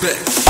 respect.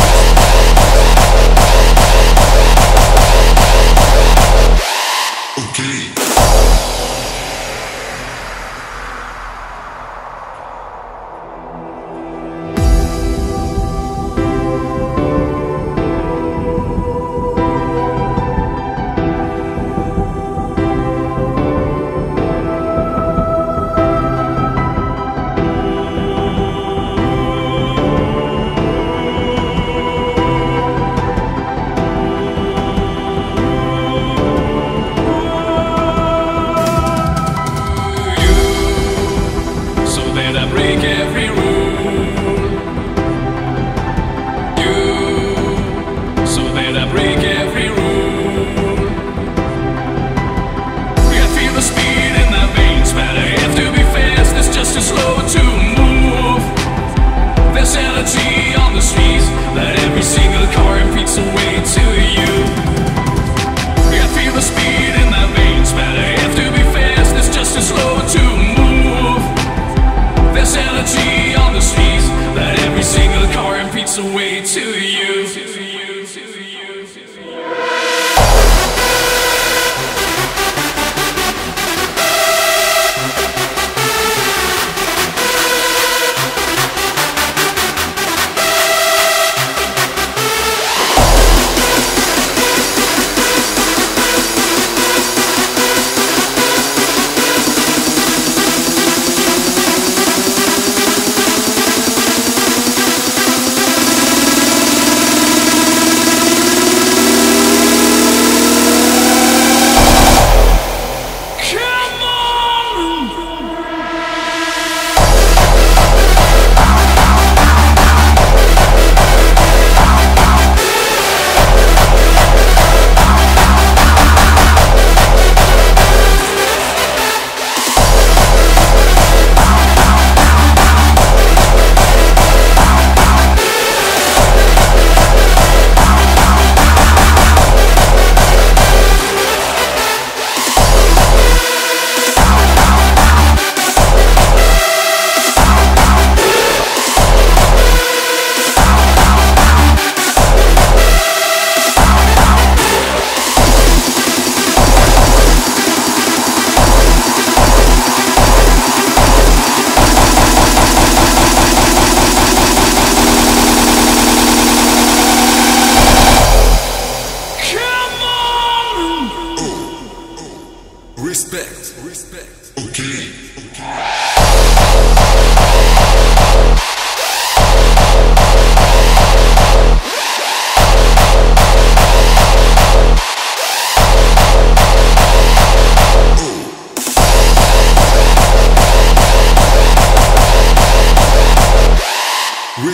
away to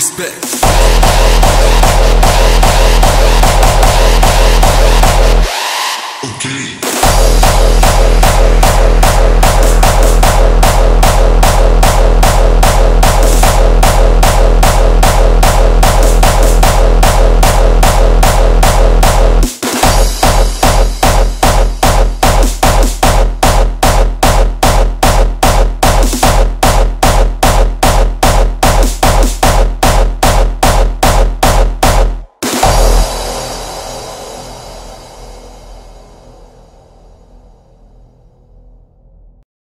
respect.